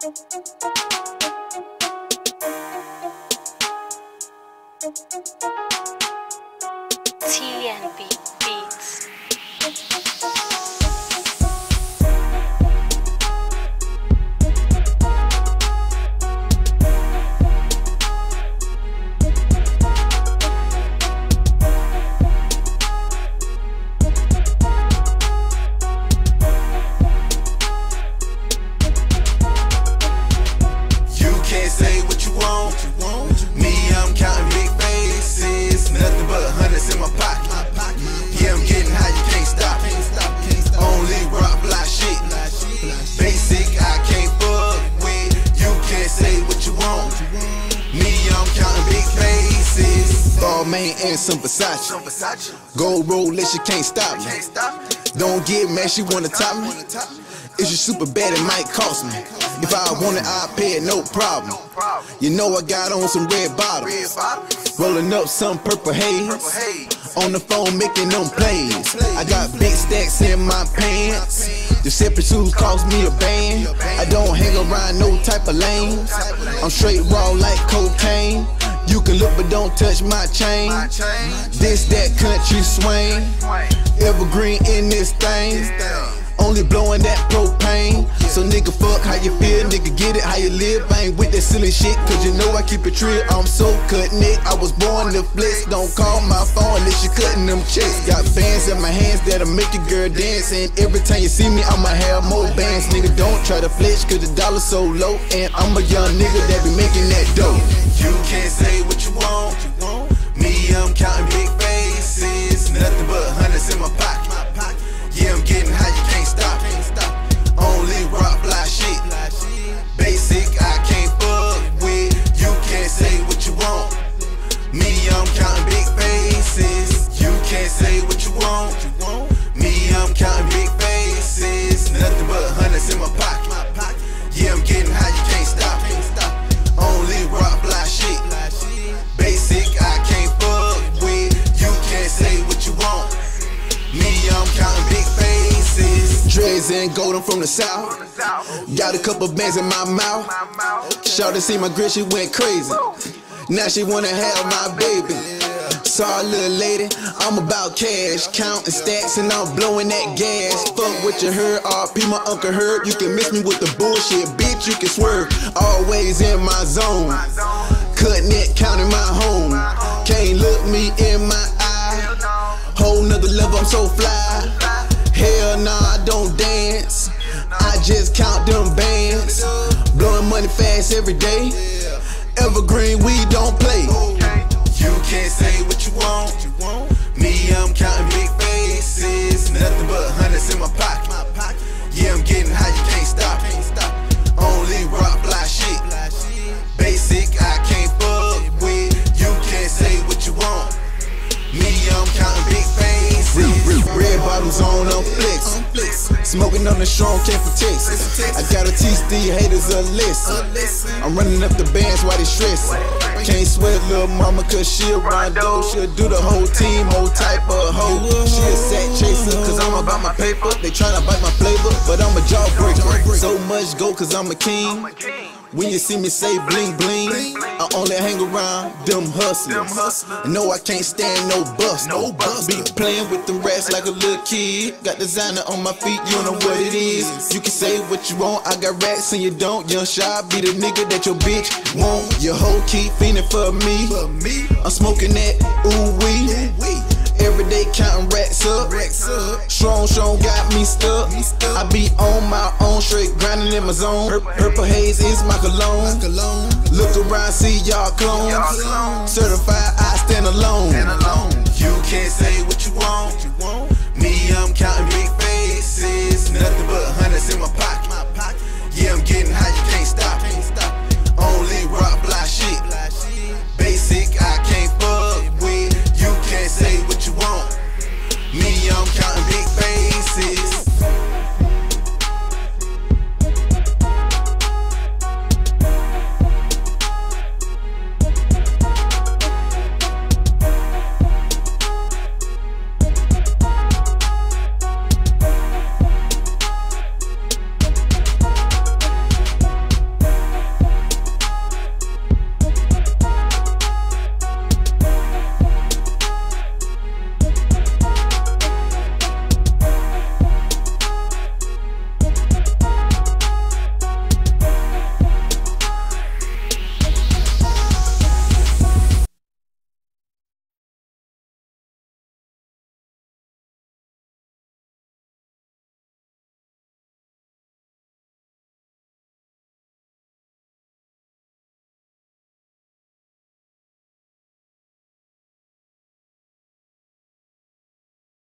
TNB main and some Versace. Gold roll, she can't stop me. Don't get mad, she wanna top me. If you super bad, it might cost me. If I want it, I'll pay it, no problem. You know I got on some red bottoms. Rolling up some purple haze. On the phone making them plays. I got big stacks in my pants. The separate shoes cost me a band. I don't hang around no type of lanes. I'm straight raw like cocaine. You can look but don't touch my chain. This that country swing. Evergreen in this thing. Only blowing that propane. So nigga fuck how you feel, nigga get it how you live. I ain't with that silly shit, cause you know I keep it real. I'm so cutting it. I was born to flex. Don't call my phone unless you cutting them checks. Got fans in my hands that'll make your girl dance. And every time you see me, I'ma have more bands. Nigga, don't try to flex, cause the dollar's so low. And I'm a young nigga that be making that dough. You can't Dreads and from the south. Got a couple bands in my mouth. Shawty see my grit, she went crazy. Now she wanna have my baby. Sorry, little lady, I'm about cash, counting stacks and I'm blowing that gas. Fuck what you heard, RP my uncle heard. You can miss me with the bullshit, bitch. You can swerve, always in my zone. Cutting it, counting my home. Can't look me in my eye. Whole nother level, I'm so fly. Hell nah, I don't dance. I just count them bands. Blowing money fast every day. Evergreen, we don't play. You can't Smoking on the strong, can't protect. I gotta teach these haters a lesson. I'm running up the bands while they stressing. Can't sweat little mama, cause she a rondo. She'll do the whole team, whole type of hoe. She a sack chaser, cause I'm about my paper. They tryna bite my flavor, but I'm a jawbreaker. So much go, cause I'm a king. When you see me say bling bling, I only hang around them hustlers. No, I can't stand no bust. No bust. Be playing with them rats like a little kid. Got designer on my feet, you know what it is. You can say what you want, I got rats and you don't. Young Shad be the nigga that your bitch want. Your whole keep fiending for me. I'm smoking that ooh wee. Every day counting racks up. Strong, strong got me stuck. I be on my own, straight grinding in my zone. Pur- Purple haze is my cologne. Look around, see y'all clones. Certified, I stand alone. You can't say